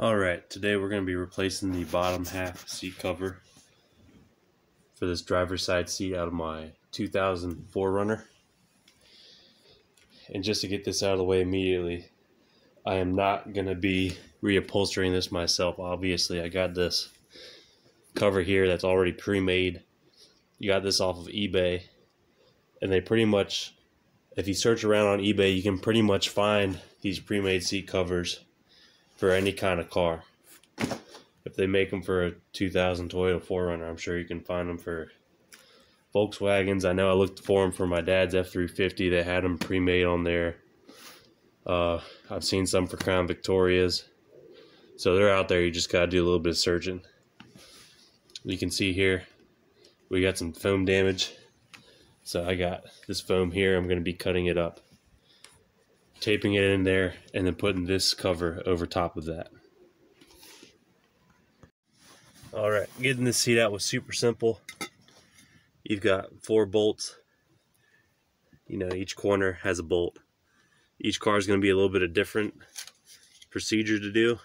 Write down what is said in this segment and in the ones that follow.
Alright, today we're going to be replacing the bottom half seat cover for this driver's side seat out of my 2000 4Runner. And just to get this out of the way immediately, I am not going to be reupholstering this myself. Obviously, I got this cover here that's already pre-made. You got this off of eBay. And they pretty much, if you search around on eBay, you can pretty much find these pre-made seat covers for any kind of car. If they make them for a 2000 Toyota 4Runner, I'm sure you can find them for Volkswagens. I know I looked for them for my dad's F350. They had them pre-made on there. Uh, I've seen some for Crown Victorias. So they're out there. You just got to do a little bit of searching. You can see here, we got some foam damage. So I got this foam here. I'm going to be cutting it up taping it in there, and then putting this cover over top of that. All right, getting this seat out was super simple. You've got four bolts. You know, each corner has a bolt. Each car is going to be a little bit of different procedure to do.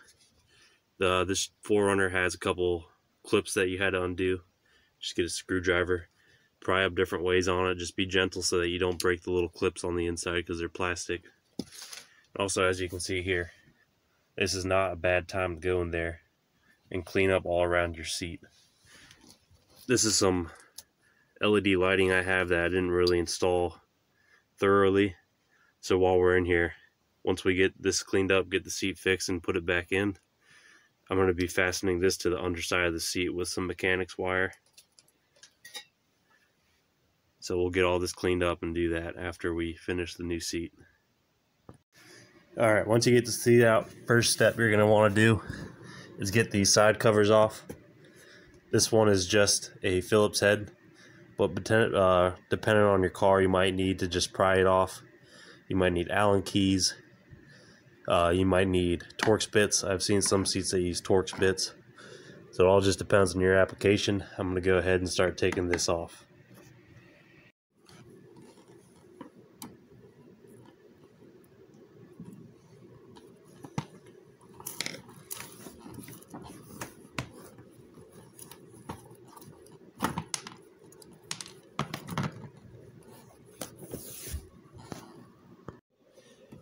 The This 4Runner has a couple clips that you had to undo. Just get a screwdriver, pry up different ways on it. Just be gentle so that you don't break the little clips on the inside because they're plastic. Also, as you can see here, this is not a bad time to go in there and clean up all around your seat. This is some LED lighting I have that I didn't really install thoroughly. So while we're in here, once we get this cleaned up, get the seat fixed and put it back in, I'm going to be fastening this to the underside of the seat with some mechanics wire. So we'll get all this cleaned up and do that after we finish the new seat. All right, once you get the seat out, first step you're gonna wanna do is get these side covers off. This one is just a Phillips head, but uh, depending on your car, you might need to just pry it off. You might need Allen keys. Uh, you might need Torx bits. I've seen some seats that use Torx bits. So it all just depends on your application. I'm going to go ahead and start taking this off.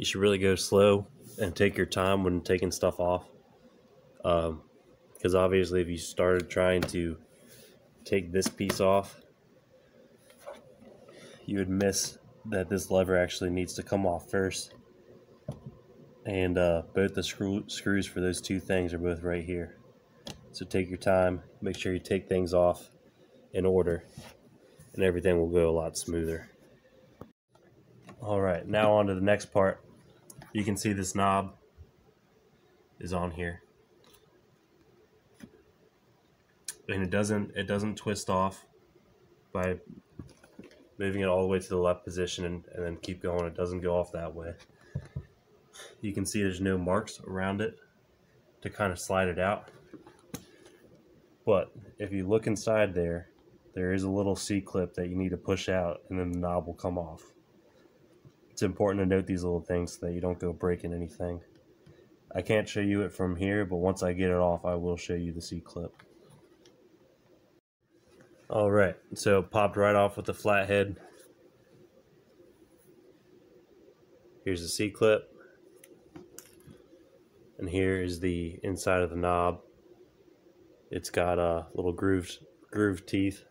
You should really go slow and take your time when taking stuff off. Because um, obviously, if you started trying to take this piece off, you would miss that this lever actually needs to come off first. And uh, both the screw screws for those two things are both right here. So take your time, make sure you take things off in order, and everything will go a lot smoother. All right, now on to the next part you can see this knob is on here. And it doesn't it doesn't twist off by moving it all the way to the left position and, and then keep going. It doesn't go off that way. You can see there's no marks around it to kind of slide it out. But if you look inside there there is a little C-clip that you need to push out and then the knob will come off it's important to note these little things so that you don't go breaking anything. I can't show you it from here, but once I get it off, I will show you the C-clip. Alright, so popped right off with the flathead. Here's the C-clip. And here is the inside of the knob. It's got a uh, little grooved, grooved teeth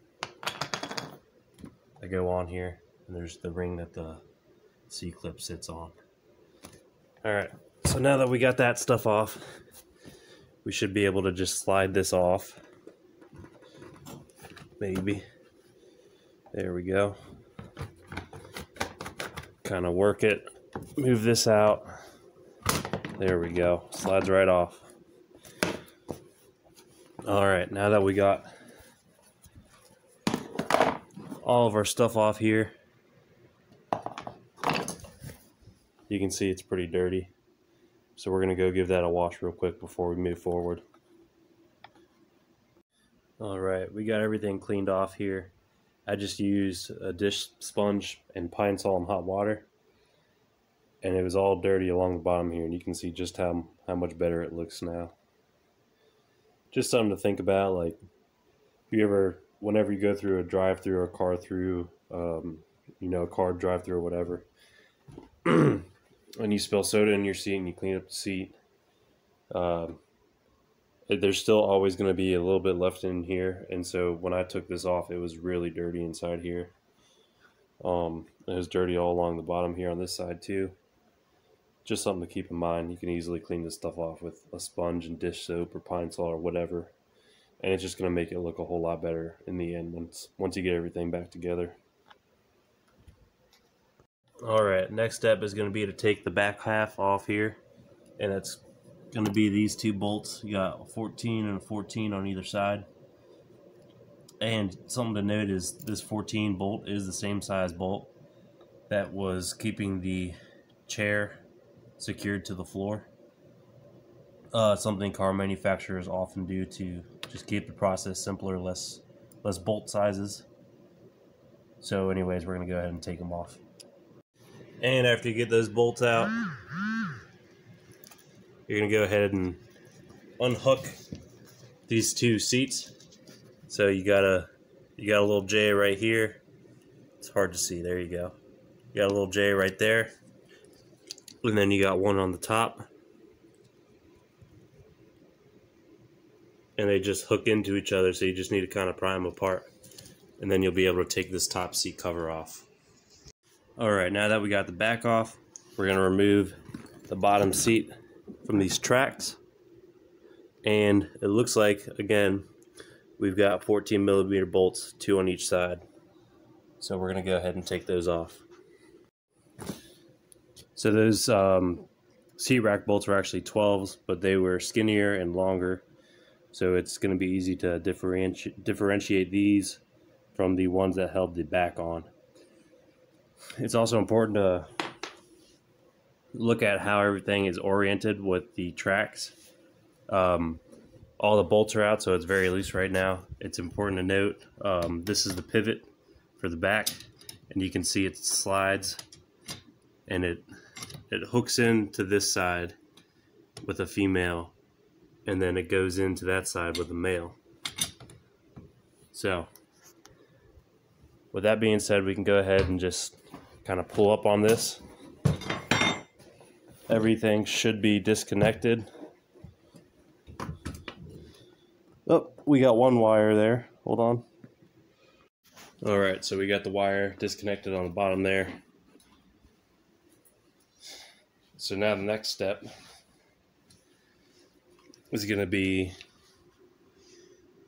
that go on here. And there's the ring that the C-clip sits on. Alright, so now that we got that stuff off, we should be able to just slide this off. Maybe. There we go. Kind of work it, move this out. There we go, slides right off. Alright, now that we got all of our stuff off here, you can see it's pretty dirty. So we're going to go give that a wash real quick before we move forward. Alright, we got everything cleaned off here. I just used a dish sponge and Pine-Sol and hot water. And it was all dirty along the bottom here. And you can see just how, how much better it looks now. just something to think about. Like, if you ever, whenever you go through a drive through or a car through, um, you know, a car drive through or whatever, and you spill soda in your seat and you clean up the seat, um, there's still always going to be a little bit left in here. And so when I took this off, it was really dirty inside here. Um, it was dirty all along the bottom here on this side too. Just something to keep in mind. You can easily clean this stuff off with a sponge and dish soap or Pine-Sol or whatever. And it's just going to make it look a whole lot better in the end once once you get everything back together. All right, next step is going to be to take the back half off here. And it's going to be these two bolts. You got 14 and 14 on either side. And something to note is this 14 bolt is the same size bolt that was keeping the chair secured to the floor. Uh, something car manufacturers often do to just keep the process simpler, less less bolt sizes. So anyways, we're going to go ahead and take them off. And after you get those bolts out, you're going to go ahead and unhook these two seats. So you got a you got a little J right here. It's hard to see. There you go. You got a little J right there. And then you got one on the top. And they just hook into each other, so you just need to kind of pry them apart. And then you'll be able to take this top seat cover off. Alright, now that we got the back off, we're to remove the bottom seat from these tracks. And it looks like, again, we've got 14 millimeter bolts, two on each side. So we're to go ahead and take those off. So those um, seat rack bolts were actually 12s, but they were skinnier and longer. So it's going to be easy to differenti differentiate these from the ones that held the back on. It's also important to look at how everything is oriented with the tracks. Um, all the bolts are out, so it's very loose right now. It's important to note um, this is the pivot for the back, and you can see it slides and it it hooks into this side with a female, and then it goes into that side with a male. So, with that being said, we can go ahead and just kind of pull up on this everything should be disconnected. Oh, we got one wire there. Hold on. All right, so we got the wire disconnected on the bottom there. So now the next step is going to be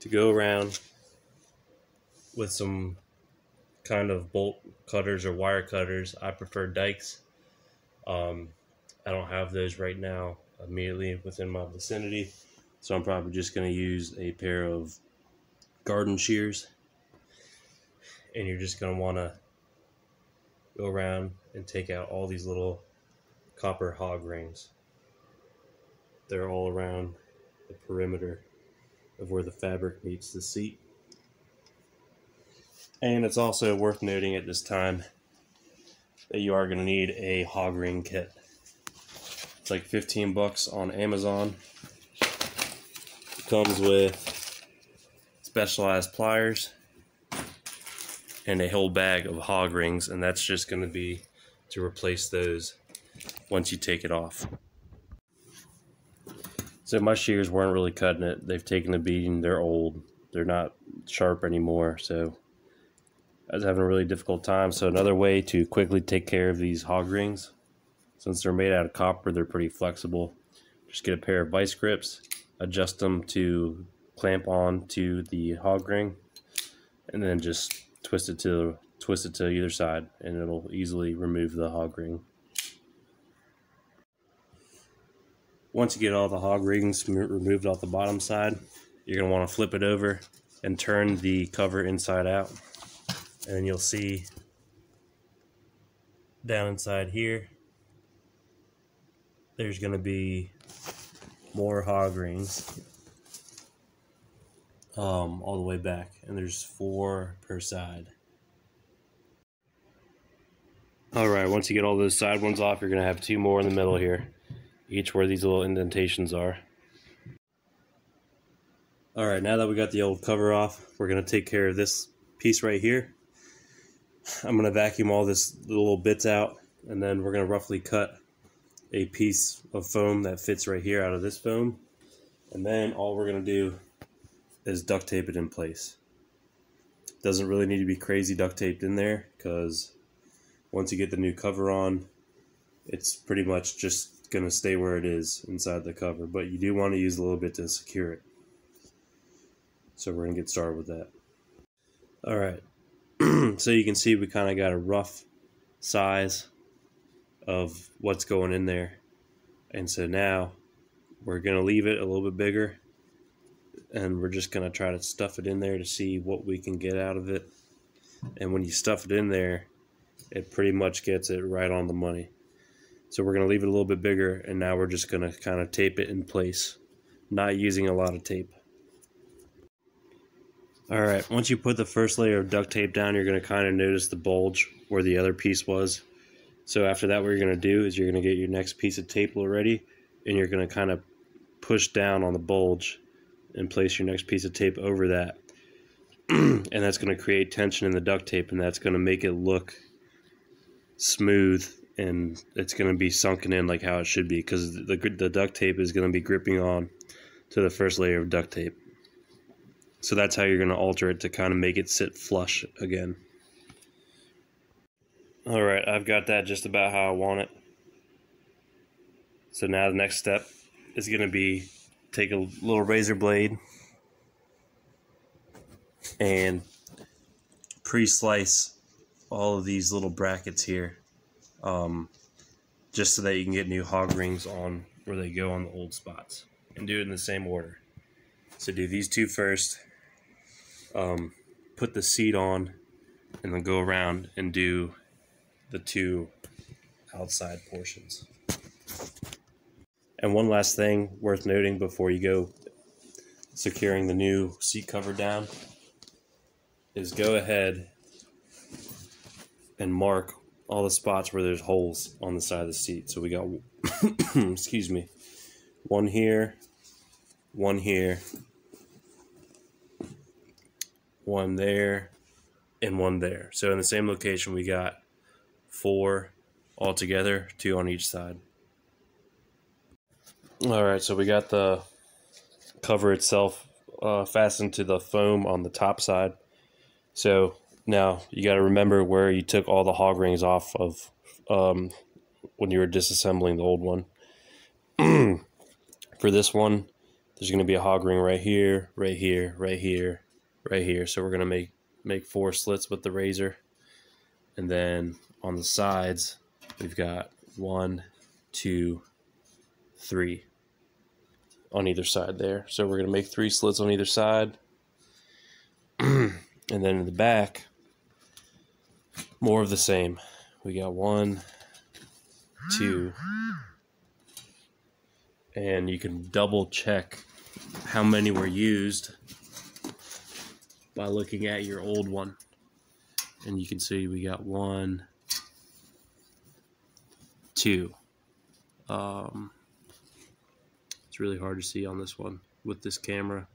to go around with some kind of bolt cutters or wire cutters. I prefer dikes. Um, I don't have those right now immediately within my vicinity. So I'm probably just going to use a pair of garden shears. And you're just going to want to go around and take out all these little copper hog rings. They're all around the perimeter of where the fabric meets the seat. And it's also worth noting at this time that you are going to need a hog ring kit. It's like 15 bucks on Amazon. It comes with specialized pliers and a whole bag of hog rings, and that's just going to be to replace those once you take it off. So my shears weren't really cutting it. They've taken a beating. They're old. They're not sharp anymore. So I was having a really difficult time. So another way to quickly take care of these hog rings since they're made out of copper, they're pretty flexible. Just get a pair of vice grips, adjust them to clamp on to the hog ring, and then just twist it to twist it to either side, and it'll easily remove the hog ring. Once you get all the hog rings removed off the bottom side, you're going to want to flip it over and turn the cover inside out. And then you'll see down inside here there's going to be more hog rings um, all the way back, and there's four per side. All right, once you get all those side ones off, you're going to have two more in the middle here, each where these little indentations are. All right, now that we got the old cover off, we're gonna take care of this piece right here. I'm gonna vacuum all this little bits out and then we're gonna roughly cut a piece of foam that fits right here out of this foam. And then all we're gonna do is duct tape it in place. Doesn't really need to be crazy duct taped in there because once you get the new cover on, it's pretty much just going to stay where it is inside the cover. But you do want to use a little bit to secure it. So we're going to get started with that. All right. so you can see we kind of got a rough size of what's going in there. And so now we're going to leave it a little bit bigger and we're just going to try to stuff it in there to see what we can get out of it. And when you stuff it in there, it pretty much gets it right on the money. So we're going to leave it a little bit bigger, and now we're just going to kind of tape it in place, not using a lot of tape. All right, once you put the first layer of duct tape down, you're going to kind of notice the bulge where the other piece was. So after that, what you're going to do is you're going to get your next piece of tape ready, and you're going to kind of push down on the bulge and place your next piece of tape over that. and that's going to create tension in the duct tape, and that's going to make it look smooth and it's going to be sunken in like how it should be because the, the duct tape is going to be gripping on to the first layer of duct tape. So that's how you're going to alter it to kind of make it sit flush again. All right, I've got that just about how I want it. So now the next step is going to be take a little razor blade and pre-slice all of these little brackets here um, just so that you can get new hog rings on where they go on the old spots and do it in the same order. So do these two first, um, put the seat on, and then go around and do the two outside portions. And one last thing worth noting before you go securing the new seat cover down is go ahead and mark all the spots where there's holes on the side of the seat. So we got, excuse me, one here, one here, one there, and one there. So in the same location, we got four all together, two on each side. All right, so we got the cover itself uh, fastened to the foam on the top side. So now you got to remember where you took all the hog rings off of um, when you were disassembling the old one. For this one, there's going to be a hog ring right here, right here, right here, right here. So we're going to make make four slits with the razor, and then on the sides we've got one, two, three on either side there. So we're going to make three slits on either side. and then in the back, more of the same. We got one, two, and you can double check how many were used by looking at your old one. And you can see we got one, two. Um, it's really hard to see on this one with this camera.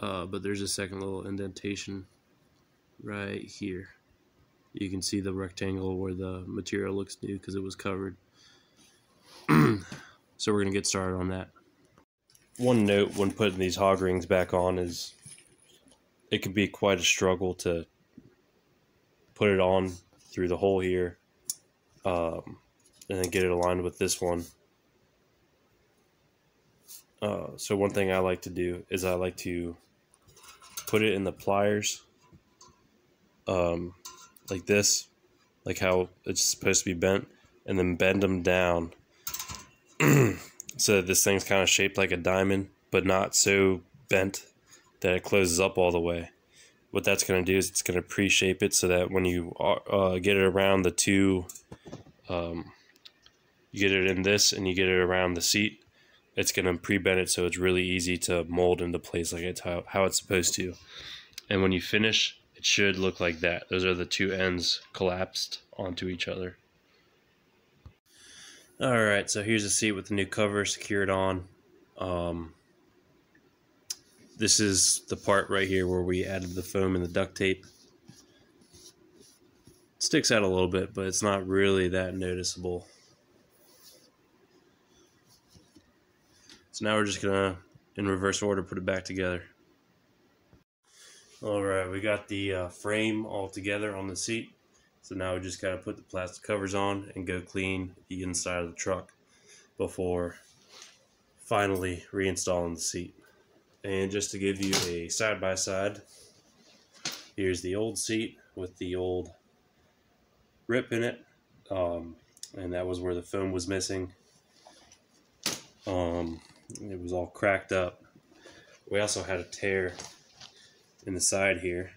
Uh, but there's a second little indentation right here. You can see the rectangle where the material looks new because it was covered. so we're going to get started on that. One note when putting these hog rings back on is it can be quite a struggle to put it on through the hole here um, and then get it aligned with this one. Uh, so one thing I like to do is I like to put it in the pliers um, like this, like how it's supposed to be bent, and then bend them down so this thing's kind of shaped like a diamond, but not so bent that it closes up all the way. What that's going to do is it's going to pre-shape it so that when you uh, get it around the two, um, you get it in this and you get it around the seat, it's going to pre-bend it so it's really easy to mold into place like it's how, how it's supposed to. And when you finish, it should look like that. Those are the two ends collapsed onto each other. All right, so here's a seat with the new cover secured on. Um, this is the part right here where we added the foam and the duct tape. It sticks out a little bit, but it's not really that noticeable. So now we're just gonna, in reverse order, put it back together. All right, we got the uh, frame all together on the seat. So now we just gotta put the plastic covers on and go clean the inside of the truck before finally reinstalling the seat. And just to give you a side by side, here's the old seat with the old rip in it. Um, and that was where the foam was missing. Um, it was all cracked up. We also had a tear in the side here.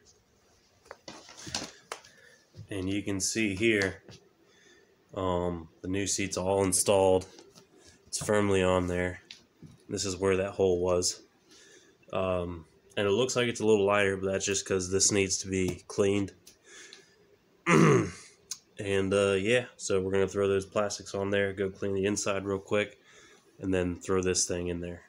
And you can see here, um, the new seat's all installed. It's firmly on there. This is where that hole was. Um, and it looks like it's a little lighter, but that's just because this needs to be cleaned. and uh, yeah, so we're going to throw those plastics on there, go clean the inside real quick, and then throw this thing in there.